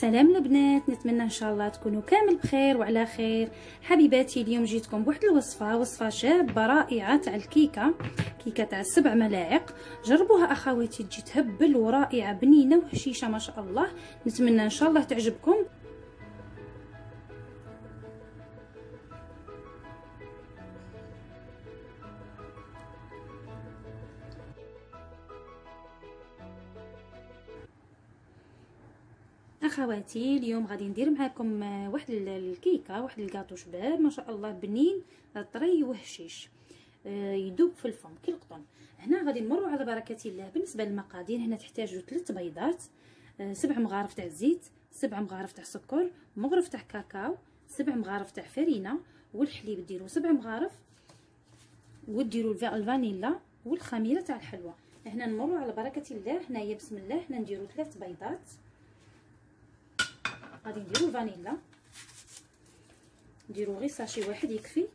سلام البنات نتمنى إن شاء الله تكونوا كامل بخير وعلى خير. حبيباتي اليوم جيتكم بواحد الوصفة وصفة شابة رائعة تاع الكيكة كيكة تاع سبع ملاعق. جربوها أخواتي تجي تهبل ورائعه بنينة وهشيشه ما شاء الله. نتمنى إن شاء الله تعجبكم. اخواتي اليوم غادي ندير معكم واحد الكيكة واحد الكاطو شباب ما شاء الله بنين طري وهشيش. آه، يذوب في الفم كي القطن هنا غادي نمروا على بركة الله. بالنسبة للمقادير هنا تحتاجوا ثلاث بيضات آه، سبع مغارف تاع الزيت سبع مغارف تاع سكر مغرف تاع كاكاو سبع مغارف تاع فرينه والحليب ديروا سبع مغارف وديروا الفانيلا والخميرة تاع الحلوى. هنا نمروا على بركة الله. هنايا بسم الله هنا نديروا ثلاث بيضات. غادي نديرو الفانيلا. نديرو غير ساشي واحد يكفي.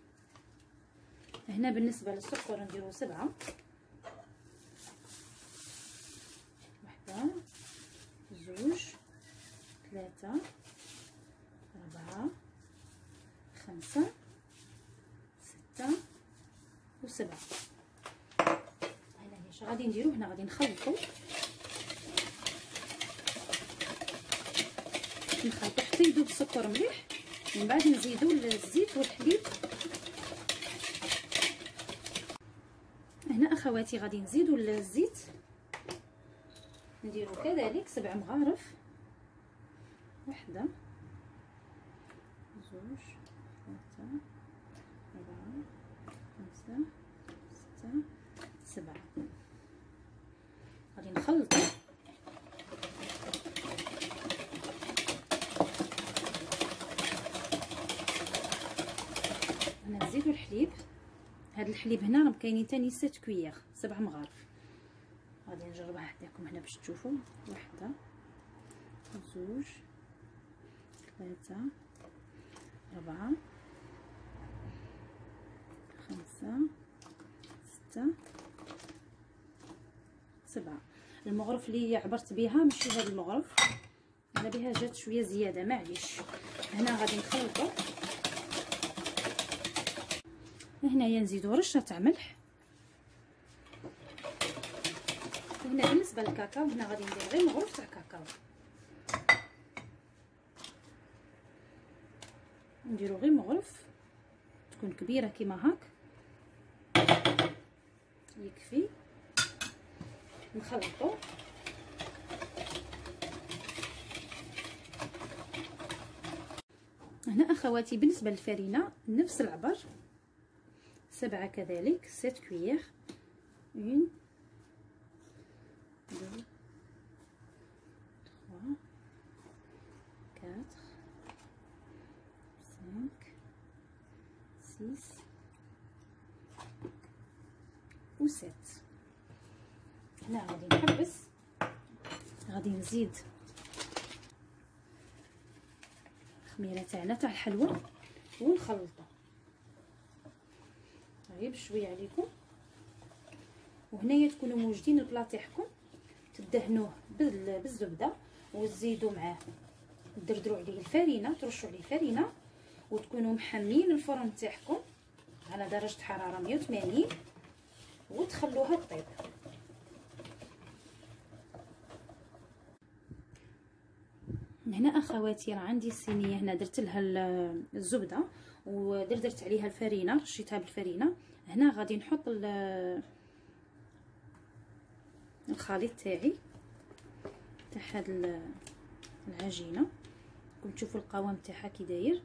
هنا بالنسبة للسكر نديرو سبعة. واحدة زوج ثلاثة أربعة خمسة ستة وسبعة. هنا غادي نديرو؟ هنا غادي نخلطو. نخلطو حتى يذوب السكر مليح. من بعد نزيدو الزيت والحليب. هنا أخواتي غادي نزيدو الزيت. نديرو كذلك سبع مغارف. واحدة زوج ثلاثة أربعة خمسة ستة سبعة. غادي نخلطو نزيدو الحليب هاد الحليب هنا راه كاينين تاني ست كويير سبع مغارف. غادي نجربها حداكم هنا باش تشوفوا. واحدة زوج ثلاثة أربعة خمسة ستة سبعة. المغرف اللي عبرت بها ماشي هاد المغرف. أنا بها جات شوية زيادة معليش. هنا غادي نخلطو. هنايا نزيدو رشة تاع ملح. هنا بالنسبة للكاكاو هنا غادي ندير غير مغرف تاع كاكاو نديرو غير مغرف تكون كبيرة كيما هاك. يكفي. نخلطو. هنا أخواتي بالنسبة للفرينة نفس العبر. سبعة كذلك. sept cuillères un deux trois quatre cinq six و sept هنا غادي نحبس غادي نزيد الخميره تاعنا تاع الحلوى ونخلطو غير بشويه عليكم. وهنايا تكونوا موجدين البلا تاعكم تدهنوه بالزبدة وتزيدوا معاه. دردروا عليه الفرينة ترشوا عليه فرينه وتكونوا محمين الفرن تاعكم على درجة حرارة 180 وتخلوها طيب هنا أخواتي راه عندي الصينيه هنا درت لها الزبدة. ودردرت عليها الفرينة رشيتها بالفرينة. هنا غادي نحط الخليط تاعي تاع هاد العجينة. راكم تشوفوا القوام تاعها كي داير.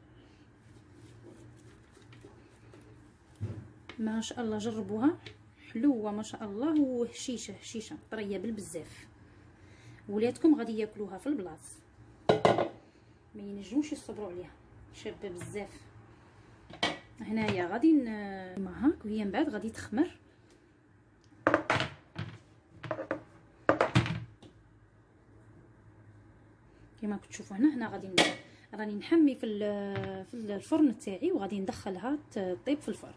ما شاء الله جربوها. حلوة ما شاء الله وهشيشة هشيشة طرية بالبزاف. ولادكم غادي ياكلوها في البلاص. ما ينجموش يصبروا عليها. شابة بزاف. هنايا غادي كما هاك وهي من بعد غادي تخمر. كما كتشوفوا هنا هنا غادي راني نحمي في في الفرن تاعي وغادي ندخلها تطيب في الفرن.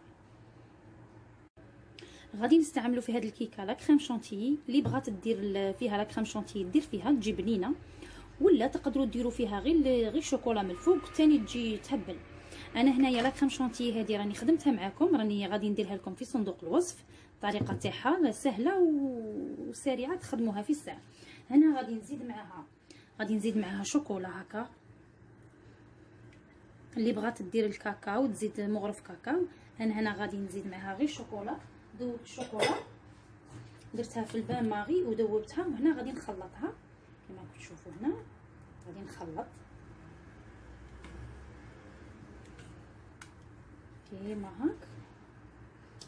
غادي نستعملوا في هذه الكيكة la crème chantilly اللي بغات دير فيها la crème chantilly دير فيها تجي بنينه ولا تقدروا ديروا فيها غير غير شوكولا من الفوق ثاني تجي تهبل. أنا هنايا la crème chantilly هذه راني خدمتها معكم راني غادي نديرها لكم في صندوق الوصف. الطريقة تاعها سهلة وسريعة تخدموها في الساعة. هنا غادي نزيد معاها. غادي نزيد معاها شوكولا هكا. اللي بغات دير الكاكاو تزيد مغرف كاكاو. أنا هنا غادي نزيد معاها غير شوكولا. ذوبت الشوكولا درتها في البان ماغي وذوبتها وهنا غادي نخلطها. كما كتشوفوا هنا. غادي نخلط. كيما هاك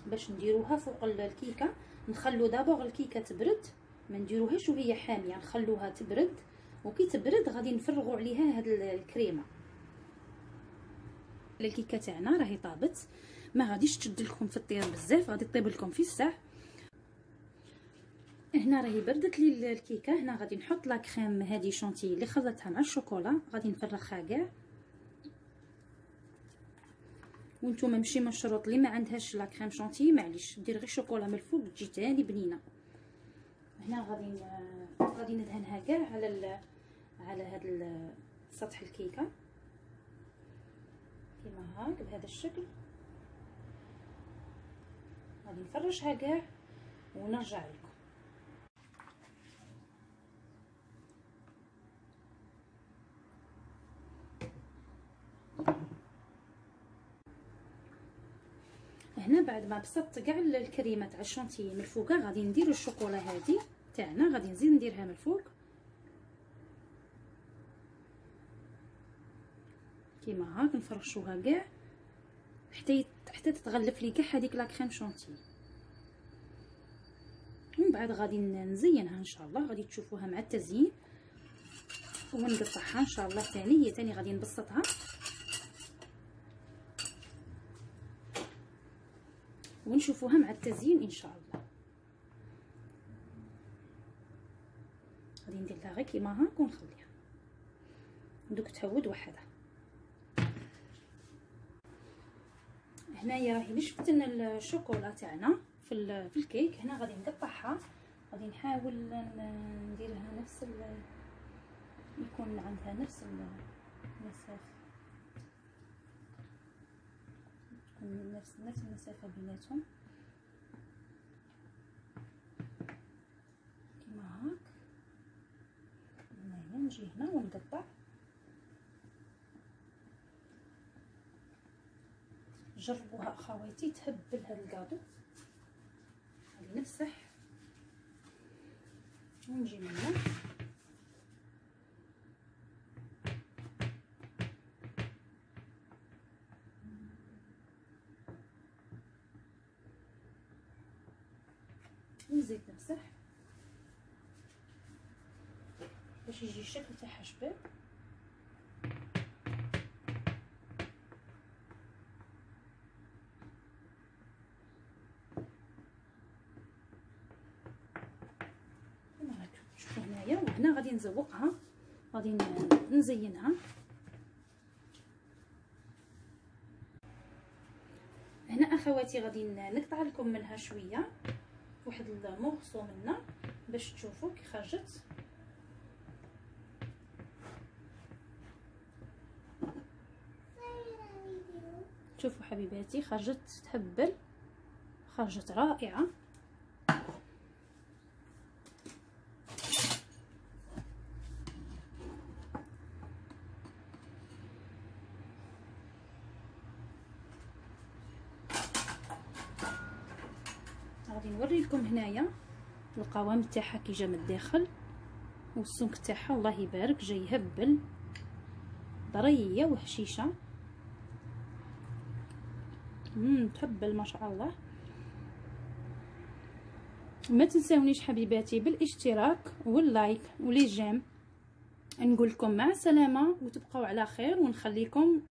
باش نديروها فوق الكيكة. نخلو دابور الكيكة تبرد ما نديروهاش وهي حامية نخلوها تبرد. وكي تبرد غادي نفرغوا عليها هاد الكريمة. الكيكة تاعنا راهي طابت. ما غاديش تشد لكم في الطياب بزاف غادي طيب لكم في الساع. هنا راهي بردت لي الكيكة. هنا غادي نحط لا كريم هذه شونتي اللي خلطتها مع الشوكولا. غادي نفرغها كاع. وأنتم ماشي من الشروط اللي ما عندهاش لا كريم شونتي معليش. دير غير شوكولا من الفوق تجي تاني بنينة. هنا غادي غادي ندهنها كاع على ال... على هذا سطح الكيكة. كيما هاك بهذا الشكل. غادي نفرشها كاع ونرجع لكم. هنا بعد ما بسطت كاع الكريمة تاع الشونتيي من الفوق غادي ندير الشوكولا هذه تاعنا غادي نزيد نديرها من الفوق. كيما هاك نفرشوها كاع حتى حتى تتغلف لي كاع هذيك لا كريم شونتي. ومن بعد غادي نزينها إن شاء الله غادي تشوفوها مع التزيين. ونقطعها إن شاء الله ثاني هي ثاني غادي نبسطها. ونشوفوها مع التزيين إن شاء الله. غادي ندير لها غير كيما هاك ونخليها. دوك تهود وحدها. هنايا راهي نشفت لنا الشوكولا تاعنا في في الكيك؟ هنا غادي نقطعها. غادي نحاول نديرها نفس يكون عندها نفس المسافه نفس نفس المسافة بيناتهم. كيما هاك. هنايا نجي هنا ونقطع. جربوها أخواتي تهبل هذا الكادو. نفسح ونجي من هنا نزيد نمسح باش يجي الشكل تاعها شباب. هنايا وهنا غادي نزوقها. غادي نزينها. هنا أخواتي غادي نقطع لكم منها شوية. واحد المغصو منا باش تشوفوا كي خرجت. شوفوا حبيباتي خرجت تهبل خرجت رائعة. غادي نوري لكم هنايا القوام تاعها كي جا من الداخل والسمك تاعها الله يبارك جاي يهبل طريه وهشيشه امم تهبل ما شاء الله. ما تنساونيش حبيباتي بالاشتراك وال like و les j'aime نقول لكم مع السلامة وتبقوا على خير ونخليكم